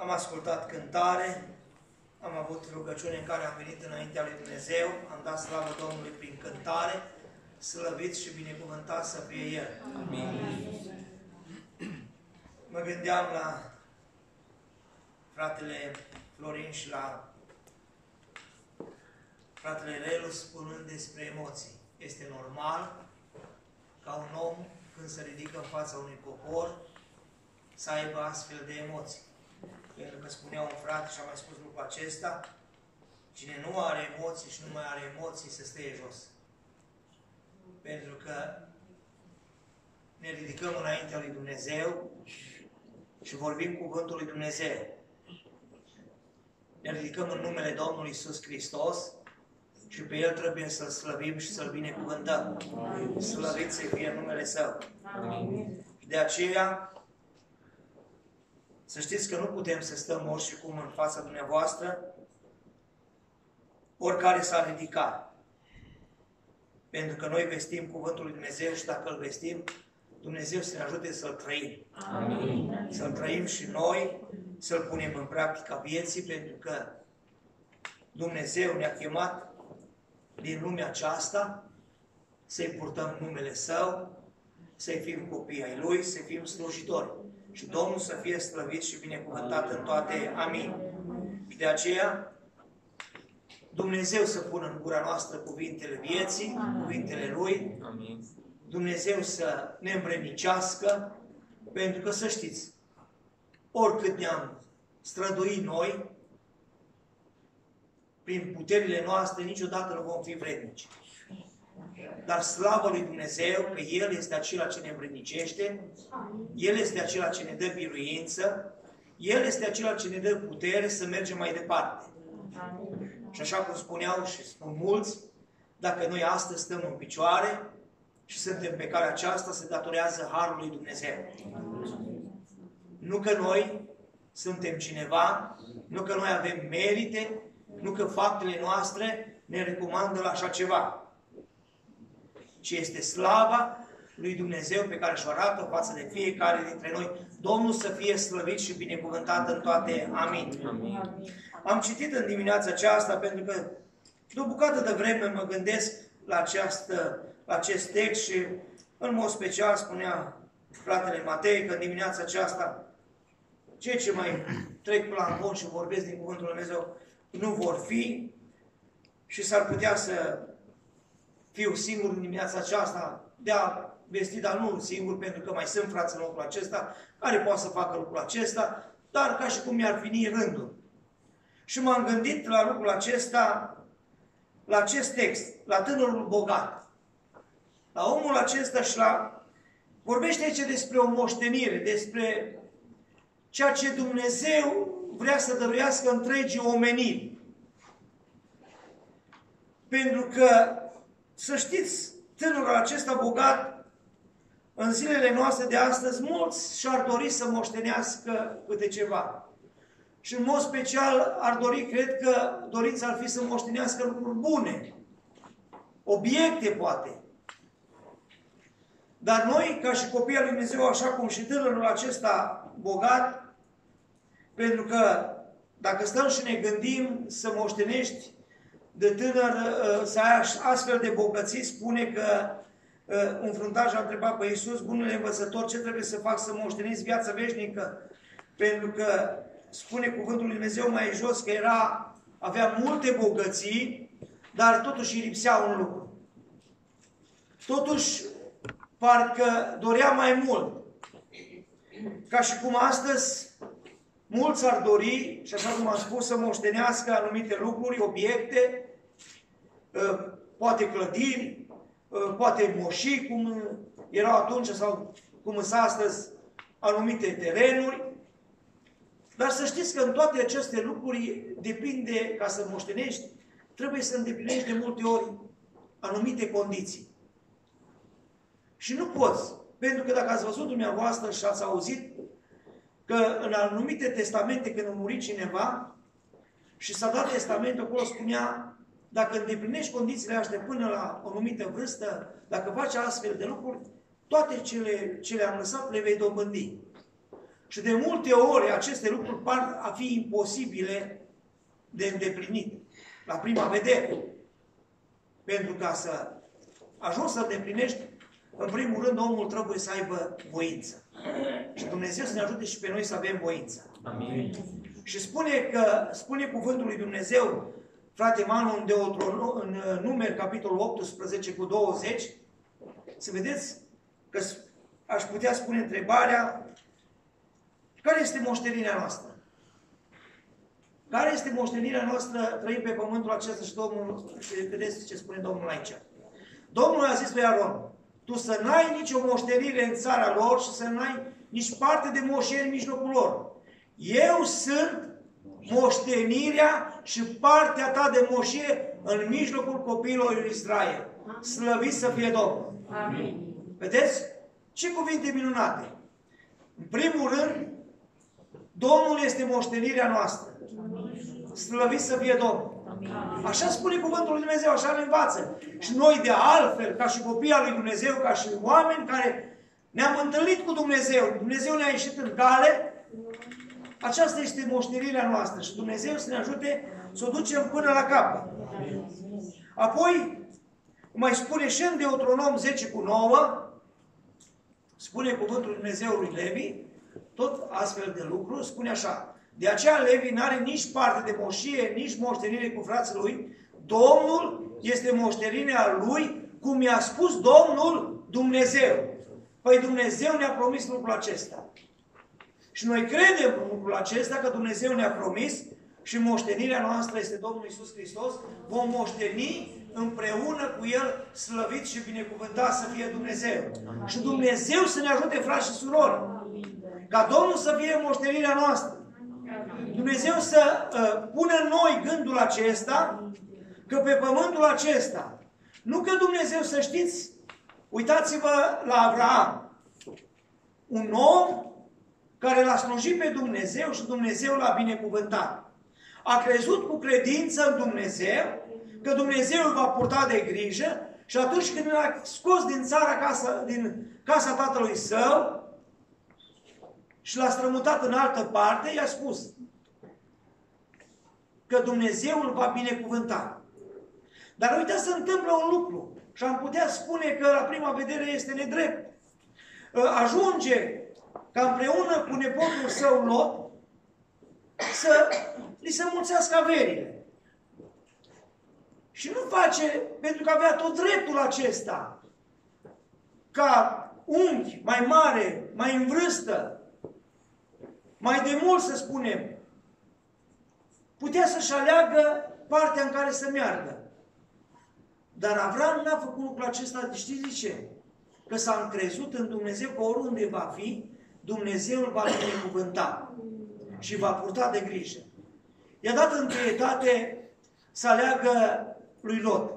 Am ascultat cântare, am avut rugăciune în care am venit înaintea lui Dumnezeu, am dat slavă Domnului prin cântare, slăvit și binecuvântat să fie El. Amin. Mă gândeam la fratele Florin și la fratele Relu spunând despre emoții. Este normal ca un om, când se ridică în fața unui popor, să aibă astfel de emoții. Pentru că spunea un frate și am mai spus lucrul acesta, cine nu are emoții și nu mai are emoții, să stea jos. Pentru că ne ridicăm înaintea lui Dumnezeu și vorbim cuvântul lui Dumnezeu. Ne ridicăm în numele Domnului Isus Hristos și pe El trebuie să-L slăvim și să-L binecuvântăm. Slăvit să fie numele Său. Amin. De aceea, să știți că nu putem să stăm orice cum în fața dumneavoastră, oricare s-a ridicat. Pentru că noi vestim Cuvântul lui Dumnezeu și dacă îl vestim, Dumnezeu să ne ajute să-L trăim. Să-L trăim și noi, să-L punem în practica vieții, pentru că Dumnezeu ne-a chemat din lumea aceasta să-i purtăm numele Său, să-i fim copii ai Lui, să fim slujitori. Și Domnul să fie slăvit și binecuvântat în toate. Amin. Și de aceea, Dumnezeu să pună în gura noastră cuvintele vieții, cuvintele Lui. Amin. Dumnezeu să ne îmbrănicească, pentru că să știți, oricât ne-am străduit noi, prin puterile noastre, niciodată nu vom fi vrednici. Dar slavă lui Dumnezeu că El este acela ce ne îmbrănicește, El este acela ce ne dă biruință, El este acela ce ne dă putere să mergem mai departe. Și așa cum spuneau și spun mulți, dacă noi astăzi stăm în picioare și suntem pe care aceasta, se datorează Harul lui Dumnezeu. Nu că noi suntem cineva, nu că noi avem merite, nu că faptele noastre ne recomandă la așa ceva ci este slava lui Dumnezeu pe care și-o arată față de fiecare dintre noi. Domnul să fie slăvit și binecuvântat în toate. Amin. Amin. Am citit în dimineața aceasta pentru că de o bucată de vreme mă gândesc la, această, la acest text și în mod special spunea fratele Matei că în dimineața aceasta cei ce mai trec pe la bun și vorbesc din Cuvântul Lui Dumnezeu nu vor fi și s-ar putea să fiu singur în dimineața aceasta de a vesti, dar nu singur, pentru că mai sunt frați în locul acesta care poate să facă lucrul acesta, dar ca și cum mi-ar veni rândul. Și m-am gândit la lucrul acesta, la acest text, la tânărul bogat, la omul acesta și la... Vorbește aici despre o moștenire, despre ceea ce Dumnezeu vrea să dăruiască întregii omeniri. Pentru că să știți, tânărul acesta bogat, în zilele noastre de astăzi, mulți și-ar dori să moștenească câte ceva. Și în mod special ar dori, cred că dorința ar fi să moștenească lucruri bune. Obiecte, poate. Dar noi, ca și copii al lui Dumnezeu, așa cum și tânărul acesta bogat, pentru că dacă stăm și ne gândim să moștenești de tânăr uh, să ai astfel de bogății, spune că uh, un fruntaș a întrebat pe Iisus, bunule învățător, ce trebuie să fac să moșteniți viața veșnică? Pentru că spune cuvântul lui Dumnezeu mai jos că era, avea multe bogății, dar totuși îi lipsea un lucru. Totuși, parcă dorea mai mult. Ca și cum astăzi mulți ar dori, și așa cum am spus, să moștenească anumite lucruri, obiecte, Ă, poate clădiri, ă, poate moșii, cum erau atunci sau cum sunt astăzi anumite terenuri. Dar să știți că în toate aceste lucruri depinde, ca să moștenești, trebuie să îndeplinești de multe ori anumite condiții. Și nu poți. Pentru că dacă ați văzut dumneavoastră și ați auzit că în anumite testamente, când a murit cineva și s-a dat testamentul, acolo spunea dacă îndeplinești condițiile astea până la o anumită vârstă, dacă faci astfel de lucruri, toate cele ce le-am lăsat le vei dobândi. Și de multe ori aceste lucruri par a fi imposibile de îndeplinit, la prima vedere. Pentru ca să ajungi să îndeplinești, în primul rând omul trebuie să aibă voință. Și Dumnezeu să ne ajute și pe noi să avem voință. Amin. Și spune că spune cuvântul lui Dumnezeu, frate Manu, în, Deuteron, în uh, numeri, capitolul 18 cu 20, să vedeți că aș putea spune întrebarea, care este moștenirea noastră? Care este moștenirea noastră trăim pe pământul acesta și Domnul, și vedeți ce spune Domnul aici. Domnul a zis lui Aron, tu să n-ai nicio moștenire în țara lor și să n-ai nici parte de moșie în mijlocul lor. Eu sunt moștenirea și partea ta de moșie în mijlocul copiilor lui Israel. Slăvit să fie Domnul. Amin. Vedeți? Ce cuvinte minunate! În primul rând, Domnul este moștenirea noastră. Slăvit să fie Domnul. Așa spune cuvântul lui Dumnezeu, așa ne învață. Și noi de altfel, ca și copii al lui Dumnezeu, ca și oameni care ne-am întâlnit cu Dumnezeu, Dumnezeu ne-a ieșit în cale, aceasta este moștenirea noastră și Dumnezeu să ne ajute să o ducem până la capăt. Apoi, mai spune și în Deuteronom 10 cu 9, spune cuvântul Dumnezeului Levi, tot astfel de lucruri, spune așa, de aceea Levi nu are nici parte de moșie, nici moștenire cu frații lui. Lucrul este moștenirea lui, cum i-a spus Domnul Dumnezeu. Păi Dumnezeu ne-a promis lucrul acesta. Și noi credem în lucrul acesta că Dumnezeu ne-a promis și moștenirea noastră este Domnul Isus Hristos. Vom moșteni împreună cu El slăvit și binecuvântat să fie Dumnezeu. Amin. Și Dumnezeu să ne ajute, frați și surori. Ca Domnul să fie moștenirea noastră. Dumnezeu să uh, pună în noi gândul acesta că pe pământul acesta, nu că Dumnezeu să știți, uitați-vă la Avraam, un om care l-a slujit pe Dumnezeu și Dumnezeu l-a binecuvântat. A crezut cu credință în Dumnezeu, că Dumnezeu îl va purta de grijă și atunci când l-a scos din țara casa, din casa tatălui său și l-a strămutat în altă parte, i-a spus că Dumnezeu îl va binecuvânta. Dar uite, se întâmplă un lucru și am putea spune că la prima vedere este nedrept. Ă, ajunge ca împreună cu nepotul său Lot să li se mulțească averile. Și nu face, pentru că avea tot dreptul acesta, ca unghi mai mare, mai în vârstă, mai de mult să spunem, putea să-și aleagă partea în care să meargă. Dar Avram n-a făcut lucrul acesta, știți de ce? Că s-a încrezut în Dumnezeu că oriunde va fi, Dumnezeu îl va binecuvânta și va purta de grijă. I-a dat întâietate să aleagă lui Lot.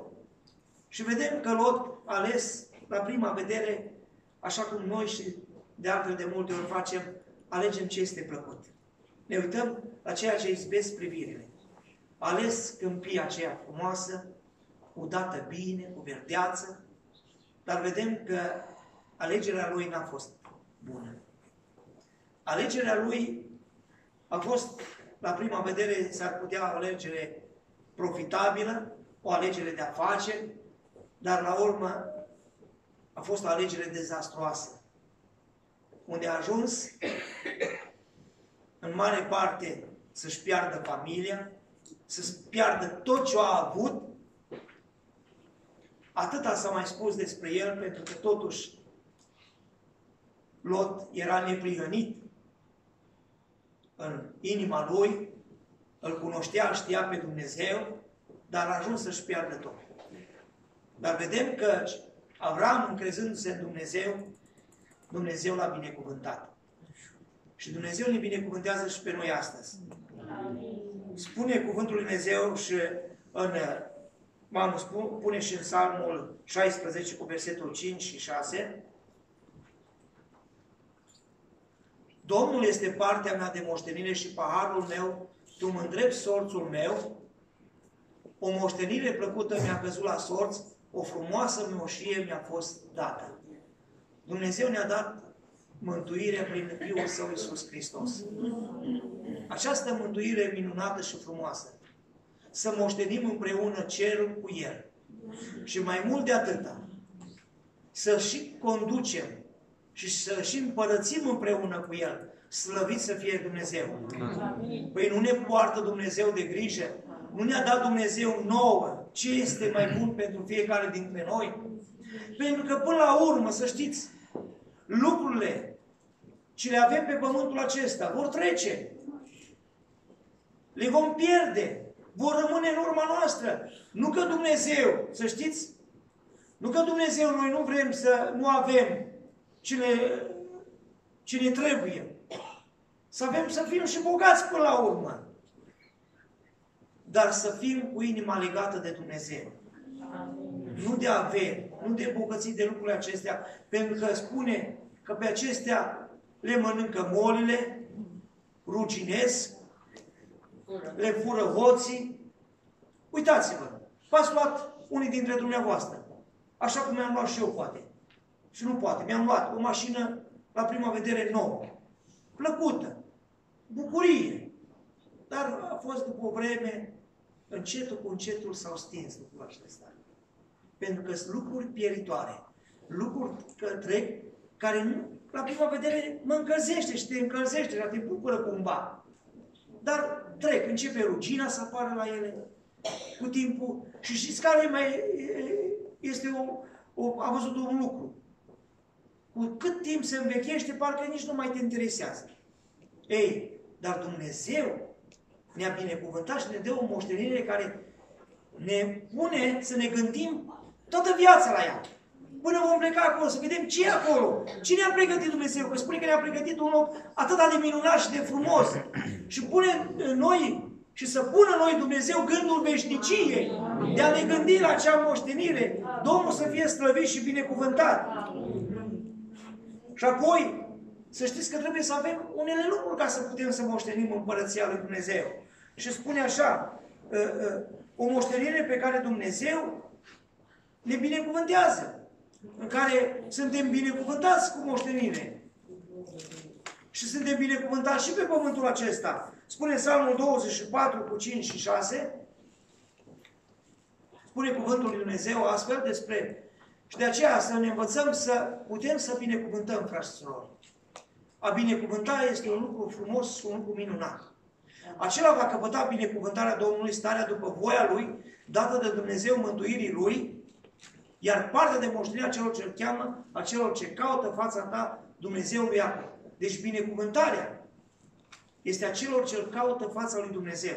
Și vedem că Lot a ales la prima vedere, așa cum noi și de altfel de multe ori facem, alegem ce este plăcut. Ne uităm la ceea ce izbesc privirile. A ales câmpia aceea frumoasă, udată bine, cu verdeață, dar vedem că alegerea lui n-a fost bună. Alegerea lui a fost, la prima vedere, s-ar putea o alegere profitabilă, o alegere de afaceri, dar la urmă a fost o alegere dezastroasă, unde a ajuns în mare parte să-și piardă familia, să-și piardă tot ce a avut. Atâta s-a mai spus despre el, pentru că totuși Lot era neprihănit în inima lui, îl cunoștea, îl știa pe Dumnezeu, dar a ajuns să-și piardă tot. Dar vedem că Avram, încrezându-se în Dumnezeu, Dumnezeu l-a binecuvântat. Și Dumnezeu ne binecuvântează și pe noi astăzi. Spune cuvântul Lui Dumnezeu și în m-am pune și în Psalmul 16 cu versetul 5 și 6. Domnul este partea mea de moștenire și paharul meu, tu mă îndrept sorțul meu, o moștenire plăcută mi-a căzut la sorți, o frumoasă moșie mi-a fost dată. Dumnezeu ne-a dat mântuirea prin Fiul Său Iisus Hristos. Această mântuire minunată și frumoasă. Să moștenim împreună cerul cu El. Și mai mult de atâta, să și conducem și să și împărățim împreună cu El. Slăvit să fie Dumnezeu. Păi nu ne poartă Dumnezeu de grijă? Nu ne-a dat Dumnezeu nouă ce este mai bun pentru fiecare dintre noi? Pentru că până la urmă, să știți, lucrurile ce le avem pe pământul acesta vor trece. Le vom pierde. Vor rămâne în urma noastră. Nu că Dumnezeu, să știți, nu că Dumnezeu noi nu vrem să nu avem cine, cine trebuie. Să avem să fim și bogați până la urmă. Dar să fim cu inima legată de Dumnezeu. Nu de averi, nu de bogății de lucrurile acestea, pentru că spune că pe acestea le mănâncă molile, ruginesc, le fură hoții. Uitați-vă, v-ați luat unii dintre dumneavoastră, așa cum mi-am luat și eu, poate. Și nu poate. Mi-am luat o mașină la prima vedere nouă, plăcută, bucurie. Dar a fost după o vreme, încetul cu încetul s-au stins lucrurile acesta. Pentru că sunt lucruri pieritoare. Lucruri că trec, care nu, la prima vedere mă încălzește și te încălzește, dar te bucură cumva. Dar trec, începe rugina să apară la ele cu timpul. Și știți care mai este o, o, a văzut un lucru. Cu cât timp se învechește, parcă nici nu mai te interesează. Ei, dar Dumnezeu ne-a binecuvântat și ne dă o moștenire care ne pune să ne gândim toată viața la ea. Până vom pleca acolo, să vedem ce e acolo. Cine a pregătit Dumnezeu? Că spune că ne-a pregătit un loc atât de minunat și de frumos. Și pune noi și să pună noi Dumnezeu gândul veșniciei de a ne gândi la acea moștenire. Domnul să fie slăvit și binecuvântat. Și apoi, să știți că trebuie să avem unele lucruri ca să putem să moștenim împărăția lui Dumnezeu. Și spune așa, ă, ă, o moștenire pe care Dumnezeu ne binecuvântează, în care suntem binecuvântați cu moștenire. Și suntem binecuvântați și pe pământul acesta. Spune Psalmul 24 cu 5 și 6, spune cuvântul lui Dumnezeu astfel despre și de aceea să ne învățăm să putem să binecuvântăm, fraților. A binecuvânta este un lucru frumos și un lucru minunat. Acela va căpăta binecuvântarea Domnului, starea după voia Lui, dată de Dumnezeu mântuirii Lui, iar partea de moștenirea celor ce îl cheamă, a celor ce caută fața ta, Dumnezeului Iacov. Deci binecuvântarea este a celor ce îl caută fața lui Dumnezeu.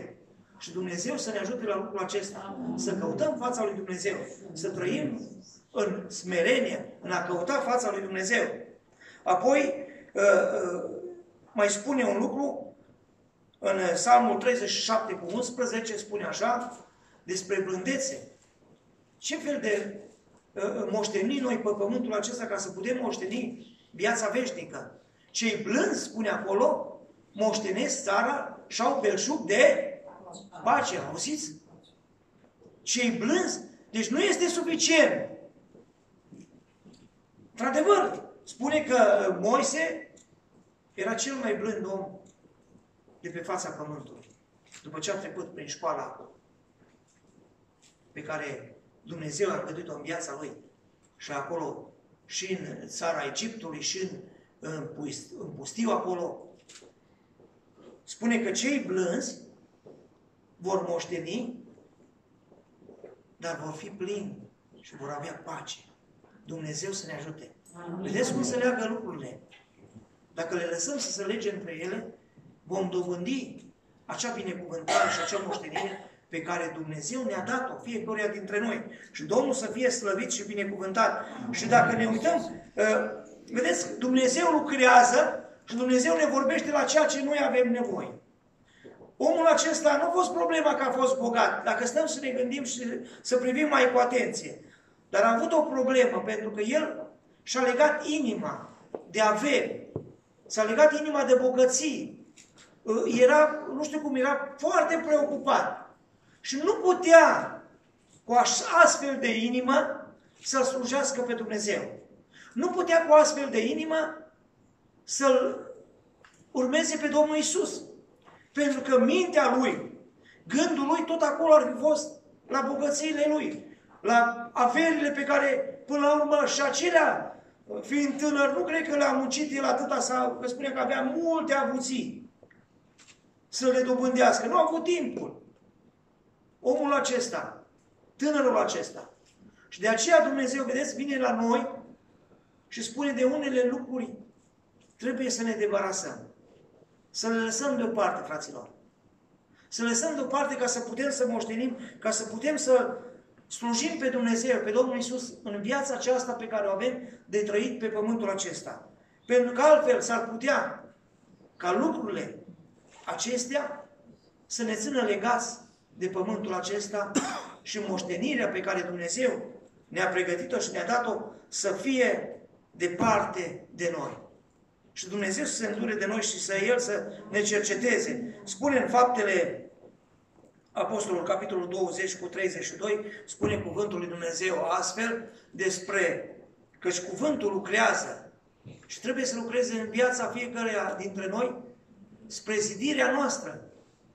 Și Dumnezeu să ne ajute la lucrul acesta. Să căutăm fața lui Dumnezeu. Să trăim în smerenie, în a căuta fața lui Dumnezeu. Apoi, uh, uh, mai spune un lucru, în Psalmul 37 cu 11 spune așa, despre blândețe. Ce fel de uh, moșteni noi pe pământul acesta ca să putem moșteni viața veșnică? Cei blânzi, spune acolo, moștenesc țara și au belșug de pace. Auziți? Cei blânzi. Deci nu este suficient Într-adevăr, spune că Moise era cel mai blând om de pe fața pământului. După ce a trecut prin școala pe care Dumnezeu a îngăduit-o în viața lui și acolo și în țara Egiptului și în, în, în pustiu acolo, spune că cei blânzi vor moșteni, dar vor fi plini și vor avea pace. Dumnezeu să ne ajute. Vedeți cum se leagă lucrurile. Dacă le lăsăm să se lege între ele, vom dobândi acea binecuvântare și acea moștenire pe care Dumnezeu ne-a dat-o fiecare dintre noi. Și Domnul să fie slăvit și binecuvântat. Și dacă ne uităm, uh, vedeți, Dumnezeu lucrează și Dumnezeu ne vorbește la ceea ce noi avem nevoie. Omul acesta nu a fost problema că a fost bogat. Dacă stăm să ne gândim și să privim mai cu atenție. Dar a avut o problemă, pentru că el și-a legat inima de averi, s-a legat inima de bogății. Era, nu știu cum, era foarte preocupat. Și nu putea cu astfel de inimă să slujească pe Dumnezeu. Nu putea cu astfel de inimă să-L urmeze pe Domnul Isus. Pentru că mintea lui, gândul lui tot acolo ar fi fost la bogățiile lui, la averile pe care până la urmă și acelea, fiind tânăr, nu cred că le-a muncit el atâta sau că spune că avea multe avuții să le dobândească. Nu a avut timpul. Omul acesta, tânărul acesta. Și de aceea Dumnezeu, vedeți, vine la noi și spune de unele lucruri trebuie să ne debarasăm. Să le lăsăm deoparte, fraților. Să le lăsăm deoparte ca să putem să moștenim, ca să putem să slujim pe Dumnezeu, pe Domnul Isus în viața aceasta pe care o avem de trăit pe pământul acesta. Pentru că altfel s-ar putea ca lucrurile acestea să ne țină legați de pământul acesta și moștenirea pe care Dumnezeu ne-a pregătit-o și ne-a dat-o să fie departe de noi. Și Dumnezeu să se îndure de noi și să El să ne cerceteze. Spune în faptele Apostolul, capitolul 20 cu 32, spune cuvântul lui Dumnezeu astfel despre căci cuvântul lucrează și trebuie să lucreze în viața fiecăruia dintre noi spre zidirea noastră,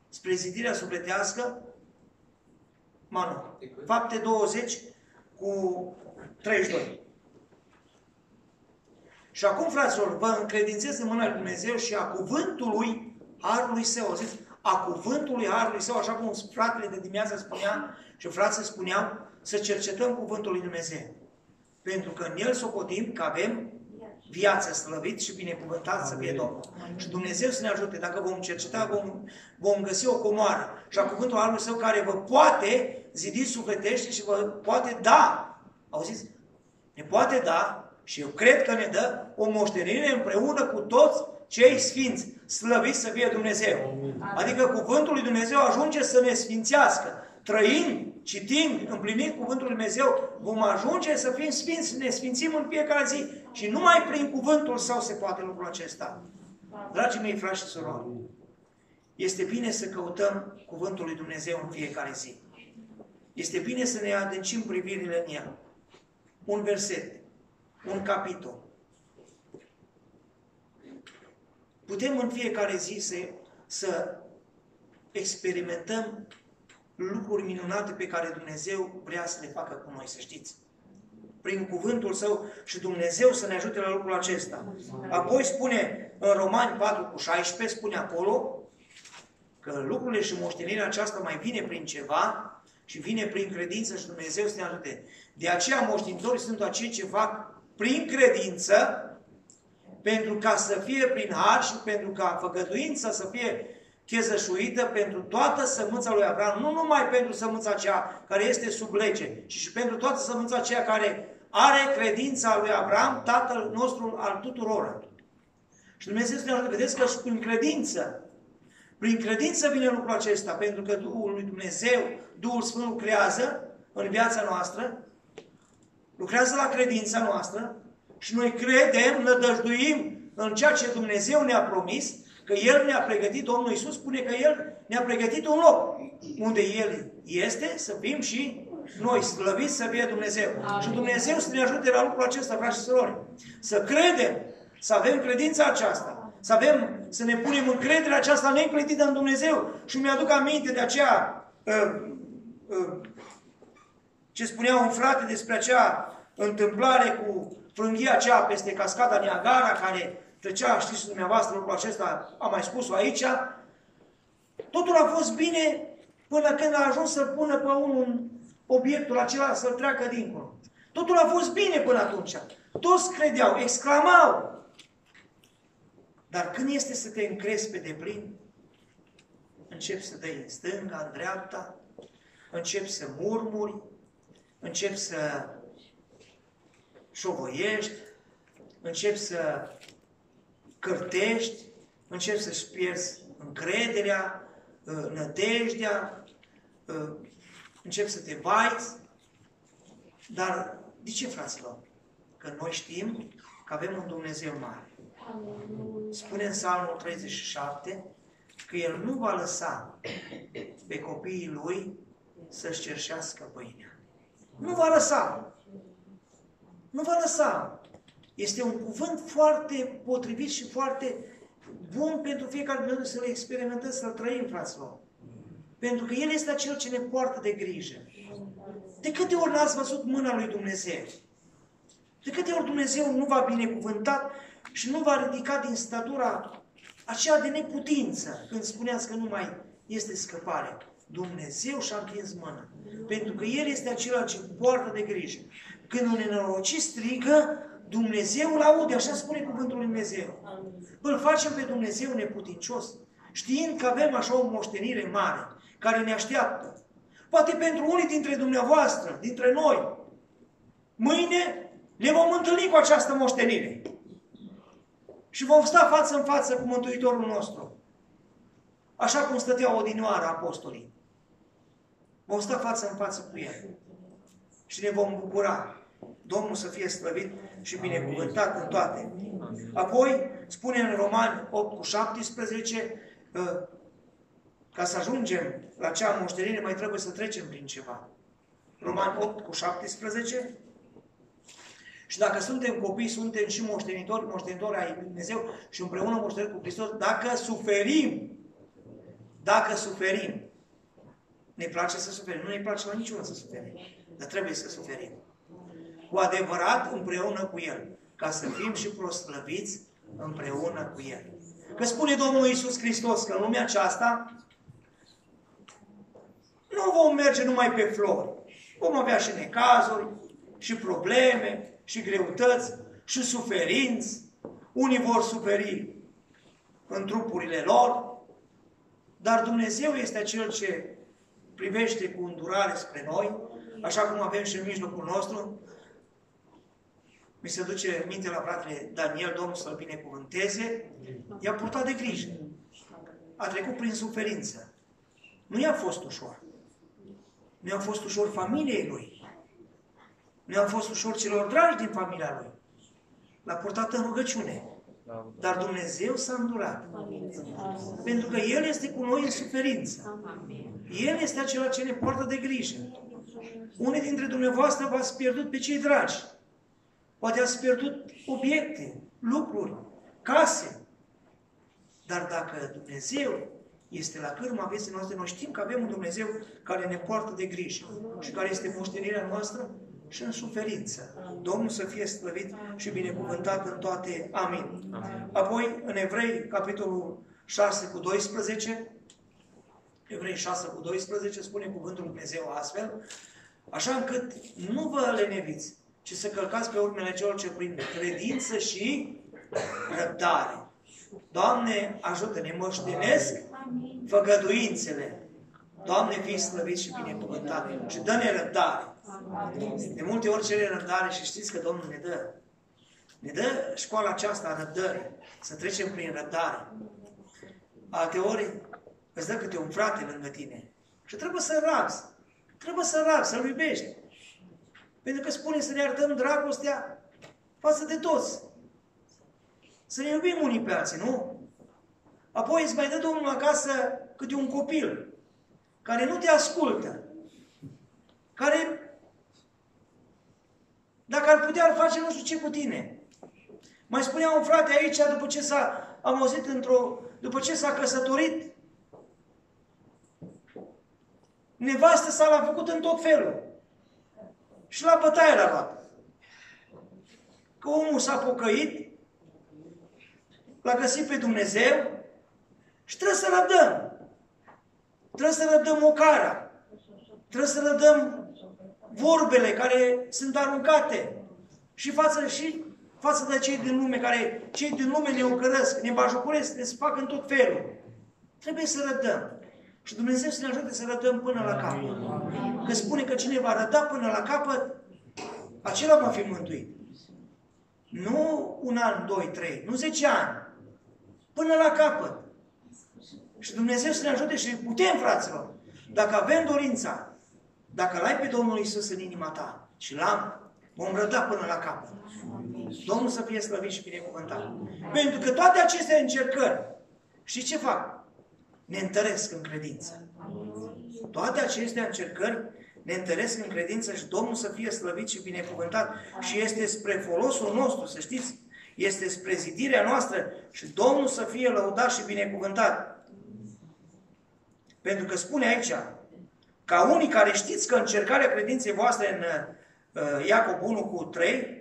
spre zidirea sufletească. Manu, fapte 20 cu 32. Și acum, fraților, vă încredințez în mâna lui Dumnezeu și a cuvântului Harului Său. Ziți, a cuvântului Harului Său, așa cum fratele de dimineață spunea și frații spuneau, să cercetăm cuvântul lui Dumnezeu. Pentru că în el socotim că avem viață slăvit și binecuvântat să fie Domnul. Și Dumnezeu să ne ajute, dacă vom cerceta, vom, vom găsi o comoară. Și a cuvântul Harului Său care vă poate zidi sufletește și vă poate da. Auziți? Ne poate da și eu cred că ne dă o moștenire împreună cu toți cei sfinți. Slăviți să fie Dumnezeu. Amin. Adică cuvântul lui Dumnezeu ajunge să ne sfințească. Trăind, citind, împlinind cuvântul lui Dumnezeu, vom ajunge să fim sfinți, ne sfințim în fiecare zi. Și numai prin cuvântul său se poate lucrul acesta. Dragii mei, frați și surori, este bine să căutăm cuvântul lui Dumnezeu în fiecare zi. Este bine să ne adâncim privirile în el. Un verset, un capitol. Putem în fiecare zi să, să experimentăm lucruri minunate pe care Dumnezeu vrea să le facă cu noi, să știți. Prin cuvântul Său și Dumnezeu să ne ajute la lucrul acesta. Apoi spune în Romani 4 cu 16, spune acolo că lucrurile și moștenirea aceasta mai vine prin ceva și vine prin credință și Dumnezeu să ne ajute. De aceea moștenitori sunt acei ce fac prin credință, pentru ca să fie prin har și pentru ca făgăduința să fie chezășuită pentru toată sămânța lui Abraham, nu numai pentru sămânța aceea care este sub lege, ci și pentru toată sămânța aceea care are credința lui Abraham, tatăl nostru al tuturor. Și Dumnezeu să ne ajută, vedeți că și prin credință, prin credință vine lucrul acesta, pentru că Duhul lui Dumnezeu, Duhul Sfânt lucrează în viața noastră lucrează la credința noastră și noi credem, nădăjduim în ceea ce Dumnezeu ne-a promis, că El ne-a pregătit, Domnul Iisus spune că El ne-a pregătit un loc unde El este, să fim și noi slăviți să fie Dumnezeu. Amin. Și Dumnezeu să ne ajute la lucrul acesta, frați și surori. Să credem, să avem credința aceasta, să avem, să ne punem încrederea aceasta neîncletită în Dumnezeu. Și mi-aduc aminte de aceea uh, uh, ce spunea un frate despre acea întâmplare cu frânghia aceea peste cascada Niagara, care trecea, știți dumneavoastră lucrul acesta, am mai spus-o aici, totul a fost bine până când a ajuns să pună pe unul obiectul acela să-l treacă dincolo. Totul a fost bine până atunci. Toți credeau, exclamau. Dar când este să te încrezi pe deplin, începi să dai în stânga, în dreapta, începi să murmuri, începi să șovăiești, începi să cârtești, începi să-și pierzi încrederea, ă, nădejdea, ă, începi să te baiți. Dar de ce, fraților? Că noi știm că avem un Dumnezeu mare. Spune în Psalmul 37 că El nu va lăsa pe copiii Lui să-și cerșească pâinea. Nu va lăsa. Nu va lăsa. Este un cuvânt foarte potrivit și foarte bun pentru fiecare dintre noi să-l experimentăm, să-l trăim, fraților. Pentru că El este acel ce ne poartă de grijă. De câte ori n-ați văzut mâna lui Dumnezeu? De câte ori Dumnezeu nu v-a binecuvântat și nu v-a ridicat din statura aceea de neputință, când spuneați că nu mai este scăpare. Dumnezeu și-a întins mâna. Pentru că El este acela ce poartă de grijă. Când un nenorocit strigă, Dumnezeu îl aude, așa spune cuvântul lui Dumnezeu. Îl facem pe Dumnezeu neputincios, știind că avem așa o moștenire mare, care ne așteaptă. Poate pentru unii dintre dumneavoastră, dintre noi, mâine ne vom întâlni cu această moștenire. Și vom sta față în față cu Mântuitorul nostru. Așa cum stăteau odinioară apostolii. Vom sta față în față cu El. Și ne vom bucura. Domnul să fie slăvit și binecuvântat în toate. Apoi, spune în Romani 8 cu 17, că ca să ajungem la cea moștenire mai trebuie să trecem prin ceva. Romani 8 cu 17, și dacă suntem copii, suntem și moștenitori, moștenitori ai Lui Dumnezeu și împreună moștenitori cu Hristos, dacă suferim, dacă suferim, ne place să suferim. Nu ne place la niciunul să suferim, dar trebuie să suferim. Cu adevărat împreună cu El, ca să fim și proslăviți împreună cu El. Că spune Domnul Iisus Hristos că în lumea aceasta nu vom merge numai pe flori. Vom avea și necazuri, și probleme, și greutăți și suferinți. Unii vor suferi în trupurile lor, dar Dumnezeu este acel ce privește cu îndurare spre noi, așa cum avem și în mijlocul nostru. Mi se duce minte la fratele Daniel, Domnul să-l binecuvânteze, i-a purtat de grijă. A trecut prin suferință. Nu i-a fost ușor. Nu i-a fost ușor familiei lui. Nu a fost ușor celor dragi din familia lui. L-a purtat în rugăciune. Dar Dumnezeu s-a îndurat. Pentru că El este cu noi în suferință. El este acela ce ne poartă de grijă. Unii dintre dumneavoastră v-ați pierdut pe cei dragi. Poate ați pierdut obiecte, lucruri, case. Dar dacă Dumnezeu este la cârma vieții noastre, noi știm că avem un Dumnezeu care ne poartă de grijă și care este moștenirea noastră, și în suferință. Domnul să fie slăvit și binecuvântat în toate. Amin. Apoi, în Evrei, capitolul 6 cu 12, Evrei 6 cu 12, spune cuvântul Lui Dumnezeu astfel, așa încât nu vă leneviți, ci să călcați pe urmele celor ce prin credință și răbdare. Doamne, ajută-ne, măștenesc făgăduințele. Doamne, fii slăvit și binecuvântat și dă-ne răbdare. De multe ori cere răbdare și știți că Domnul ne dă. Ne dă școala aceasta a răbdării, să trecem prin răbdare. Alte ori îți dă câte un frate lângă tine și trebuie să rabzi. Trebuie să rabzi, să-l iubești. Pentru că spune să ne arătăm dragostea față de toți. Să ne iubim unii pe alții, nu? Apoi îți mai dă Domnul acasă câte un copil care nu te ascultă, care dacă ar putea, ar face nu știu ce cu tine. Mai spunea un frate aici, după ce s-a am auzit într-o, după ce s-a căsătorit, nevastă s-a l-a făcut în tot felul. Și la bătaie l-a luat. Că omul s-a pocăit, l-a găsit pe Dumnezeu și trebuie să răbdăm. Trebuie să răbdăm ocara. Trebuie să răbdăm vorbele care sunt aruncate și față, și față de cei din lume, care cei din lume ne ocărăsc, ne bajocoresc, ne fac în tot felul. Trebuie să rădăm. Și Dumnezeu să ne ajute să rădăm până la capăt. Că spune că cine va răda până la capăt, acela va fi mântuit. Nu un an, doi, trei, nu zece ani. Până la capăt. Și Dumnezeu să ne ajute și putem, fraților, dacă avem dorința dacă l-ai pe Domnul Isus în inima ta și l-am, vom răda până la capăt. Domnul să fie slăvit și binecuvântat. Pentru că toate aceste încercări, și ce fac? Ne întăresc în credință. Toate aceste încercări ne întăresc în credință și Domnul să fie slăvit și binecuvântat. Și este spre folosul nostru, să știți, este spre zidirea noastră și Domnul să fie lăudat și binecuvântat. Pentru că spune aici, ca unii care știți că încercarea credinței voastre în uh, Iacob 1 cu 3,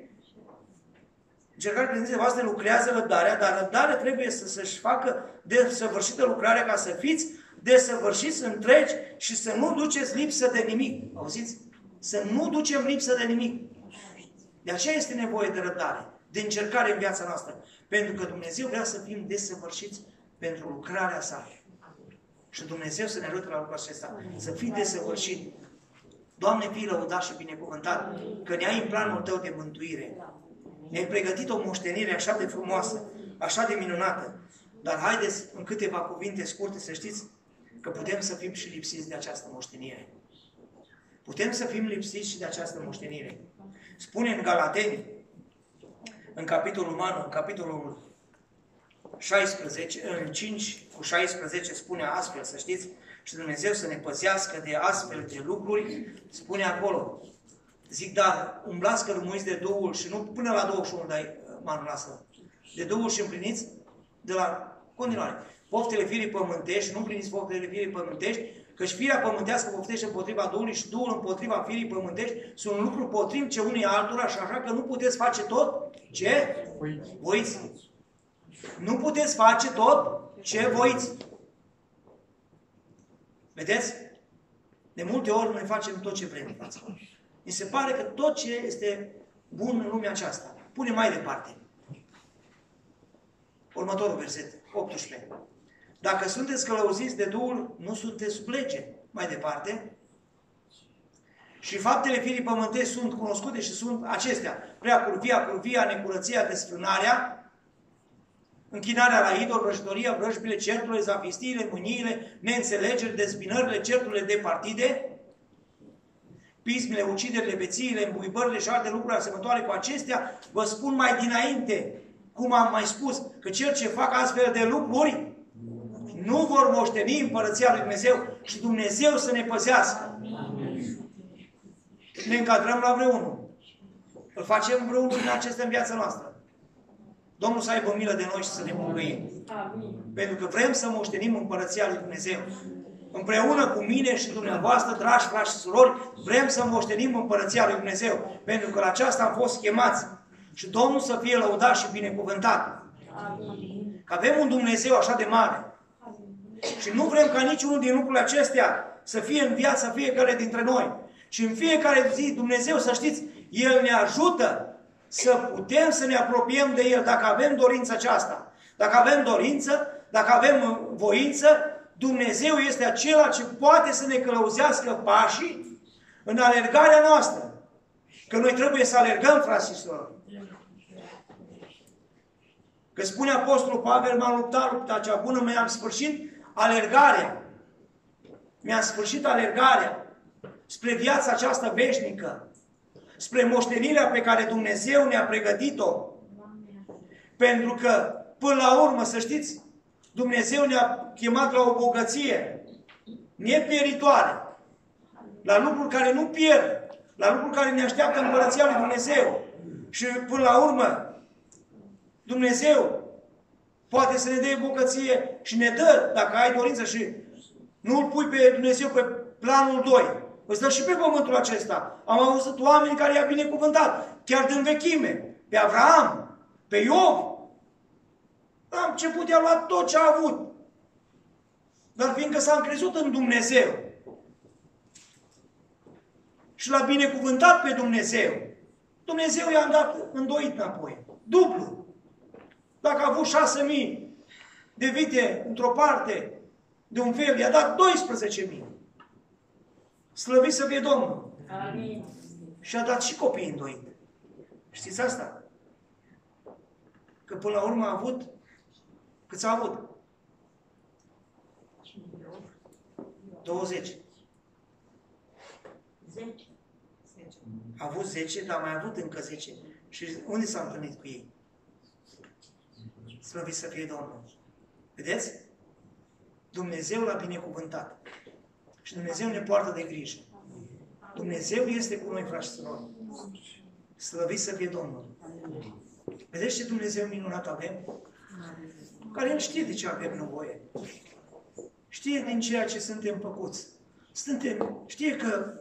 încercarea credinței voastre lucrează răbdarea, dar răbdarea trebuie să să-și facă desăvârșită lucrarea ca să fiți desăvârșiți întregi și să nu duceți lipsă de nimic. Auziți? Să nu ducem lipsă de nimic. De aceea este nevoie de răbdare, de încercare în viața noastră. Pentru că Dumnezeu vrea să fim desăvârșiți pentru lucrarea sa. Și Dumnezeu să ne arăte la lucrul acesta. Să fii desăvârșit. Doamne, fii lăudat și binecuvântat că ne-ai în planul Tău de mântuire. Ne-ai pregătit o moștenire așa de frumoasă, așa de minunată. Dar haideți, în câteva cuvinte scurte, să știți că putem să fim și lipsiți de această moștenire. Putem să fim lipsiți și de această moștenire. Spune în Galateni, în capitolul 1, în capitolul 16, în 5 cu 16 spune astfel, să știți, și Dumnezeu să ne păzească de astfel de lucruri, spune acolo, zic, dar umblați cărmuiți de Duhul și nu până la 21, dar mă lasă, de Duhul și împliniți de la continuare. Poftele firii pământești, nu împliniți poftele firii pământești, căci firea pământească poftește împotriva Duhului și Duhul împotriva firii pământești sunt lucruri potrivit ce unii altora și așa că nu puteți face tot ce voiți. Nu puteți face tot ce voiți. Vedeți? De multe ori noi facem tot ce vrem în fața. Mi se pare că tot ce este bun în lumea aceasta. Pune mai departe. Următorul verset, 18. Dacă sunteți călăuziți de Duhul, nu sunteți sub lege. Mai departe. Și faptele firii pământești sunt cunoscute și sunt acestea. Prea curvia, curvia, necurăția, desfrânarea, închinarea la idol, vrăjitoria, vrăjbile, certurile, zafistiile, mâniile, neînțelegeri, dezbinările, certurile de partide, pismele, uciderile, bețiile, îmbuibările și alte lucruri asemănătoare cu acestea, vă spun mai dinainte, cum am mai spus, că cel ce fac astfel de lucruri nu vor moșteni împărăția lui Dumnezeu și Dumnezeu să ne păzească. Ne încadrăm la vreunul. Îl facem vreunul din acestea în viața noastră. Domnul să aibă milă de noi și să ne mângâie. Pentru că vrem să moștenim împărăția lui Dumnezeu. Împreună cu mine și dumneavoastră, dragi frați și surori, vrem să moștenim împărăția lui Dumnezeu. Pentru că la aceasta am fost chemați. Și Domnul să fie lăudat și binecuvântat. Că avem un Dumnezeu așa de mare. Și nu vrem ca niciunul din lucrurile acestea să fie în viața fiecare dintre noi. Și în fiecare zi Dumnezeu, să știți, El ne ajută să putem să ne apropiem de El dacă avem dorința aceasta. Dacă avem dorință, dacă avem voință, Dumnezeu este acela ce poate să ne călăuzească pașii în alergarea noastră. Că noi trebuie să alergăm, frați și sorori. Că spune Apostolul Pavel, m-am luptat lupta cea bună, mi-am sfârșit alergarea. Mi-am sfârșit alergarea spre viața aceasta veșnică spre moștenirea pe care Dumnezeu ne-a pregătit-o. Pentru că, până la urmă, să știți, Dumnezeu ne-a chemat la o bogăție nepieritoare, la lucruri care nu pierd, la lucruri care ne așteaptă împărăția lui Dumnezeu. Și până la urmă, Dumnezeu poate să ne dea bogăție și ne dă, dacă ai dorință și nu îl pui pe Dumnezeu pe planul 2, Îți dă și pe pământul acesta. Am auzit oameni care i-a binecuvântat, chiar din vechime. Pe Avram, pe Iov. Am început, i-a luat tot ce a avut. Dar fiindcă s-a încrezut în Dumnezeu și l-a binecuvântat pe Dumnezeu, Dumnezeu i-a dat îndoit înapoi. Dublu. Dacă a avut șase mii de vite într-o parte, de un fel, i-a dat 12.000. Slăvit să fie Domnul! Amin. Și a dat și copiii îndoit. Știți asta? Că până la urmă a avut cât a avut? 20. 10. A avut 10, dar a mai avut încă 10. Și unde s-a întâlnit cu ei? Slăvit să fie Domnul. Vedeți? Dumnezeu l-a binecuvântat. Și Dumnezeu ne poartă de grijă. Dumnezeu este cu noi, frați și surori. Slăvit să fie Domnul. Vedeți ce Dumnezeu minunat avem? Care El știe de ce avem nevoie. Știe din ceea ce suntem făcuți. Suntem, știe că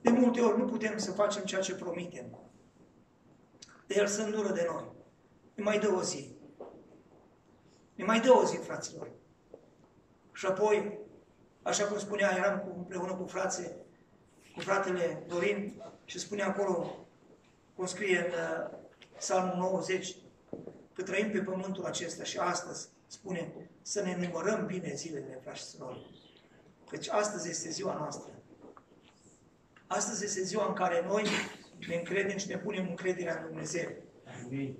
de multe ori nu putem să facem ceea ce promitem. De El să îndură de noi. Ne mai dă o zi. Ne mai dă o zi, fraților. Și apoi, așa cum spunea, eram cu, împreună cu frații, cu fratele Dorin și spunea acolo, cum scrie în uh, Psalmul 90, că trăim pe pământul acesta și astăzi spune să ne numărăm bine zilele, frați și Căci astăzi este ziua noastră. Astăzi este ziua în care noi ne încredem și ne punem încrederea în Dumnezeu.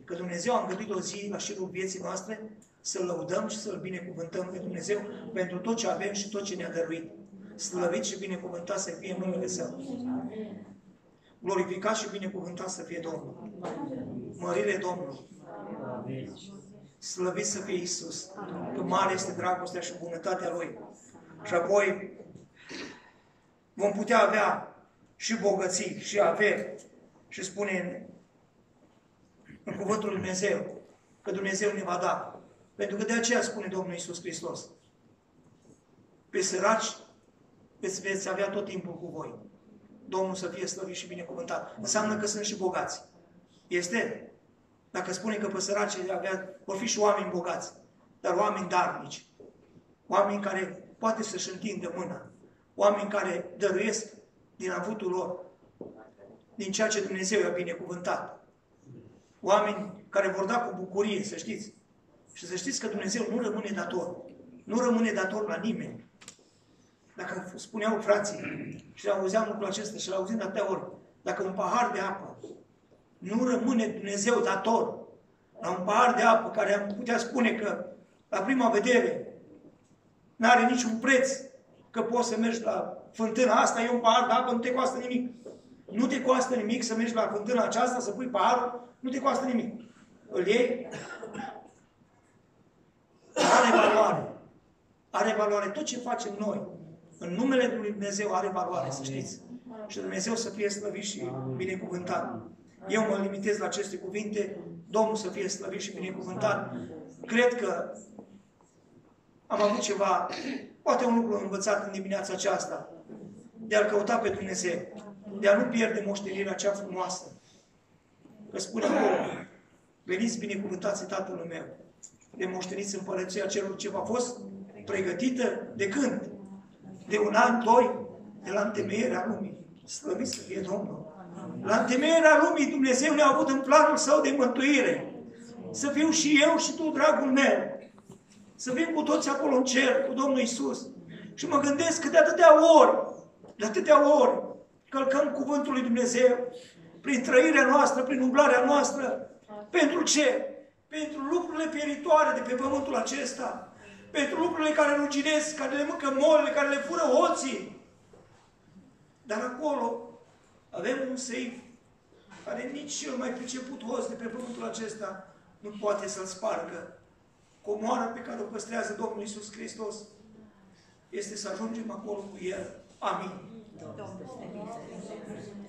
Că Dumnezeu a îngăduit o zi la șirul vieții noastre să-L lăudăm și să-L binecuvântăm pe Dumnezeu pentru tot ce avem și tot ce ne-a dăruit. Slăvit și binecuvântat să fie numele Său. Glorificat și binecuvântat să fie Domnul. Mărire Domnului. Slăvit să fie Isus. Că mare este dragostea și bunătatea Lui. Și apoi vom putea avea și bogății și averi. Și spune în, în Cuvântul Lui Dumnezeu că Dumnezeu ne va da. Pentru că de aceea spune Domnul Isus Hristos. Pe săraci veți, veți avea tot timpul cu voi. Domnul să fie slăvit și binecuvântat. Înseamnă că sunt și bogați. Este? Dacă spune că pe săraci avea, vor fi și oameni bogați, dar oameni darnici. Oameni care poate să-și întindă mâna. Oameni care dăruiesc din avutul lor, din ceea ce Dumnezeu i-a binecuvântat. Oameni care vor da cu bucurie, să știți. Și să știți că Dumnezeu nu rămâne dator. Nu rămâne dator la nimeni. Dacă spuneau frații și le auzeam lucrul acesta și l-auzind de atâtea ori, dacă un pahar de apă nu rămâne Dumnezeu dator la un pahar de apă care am putea spune că la prima vedere nu are niciun preț că poți să mergi la fântâna asta, e un pahar de apă, nu te costă nimic. Nu te costă nimic să mergi la fântâna aceasta, să pui paharul, nu te costă nimic. Îl iei, are valoare. Are valoare. Tot ce facem noi, în numele Lui Dumnezeu, are valoare, să știți. Și Dumnezeu să fie slăvit și binecuvântat. Eu mă limitez la aceste cuvinte, Domnul să fie slăvit și binecuvântat. Cred că am avut ceva, poate un lucru învățat în dimineața aceasta, de a-L căuta pe Dumnezeu, de a nu pierde moștenirea cea frumoasă. Că spune acolo, veniți binecuvântați Tatălui meu, de moșteniți împărăția celor ce v-a fost pregătită de când? De un an, doi, de la întemeierea lumii. Slăvit să fie Domnul. La întemeierea lumii Dumnezeu ne-a avut în planul Său de mântuire. Să fiu și eu și tu, dragul meu. Să fim cu toți acolo în cer, cu Domnul Isus. Și mă gândesc că de atâtea ori, de atâtea ori, călcăm cuvântul lui Dumnezeu prin trăirea noastră, prin umblarea noastră. Pentru ce? Pentru lucrurile pieritoare de pe pământul acesta. Pentru lucrurile care ruginesc, care le mâncă molele, care le fură hoții. Dar acolo avem un seif care nici cel mai priceput host de pe pământul acesta nu poate să-l spargă. Comoara pe care o păstrează Domnul Isus Hristos este să ajungem acolo cu El. Amin. Slăvit